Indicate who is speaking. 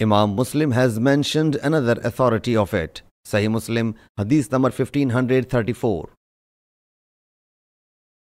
Speaker 1: Imam Muslim has mentioned another authority of it. Sahih Muslim, Hadith number 1534.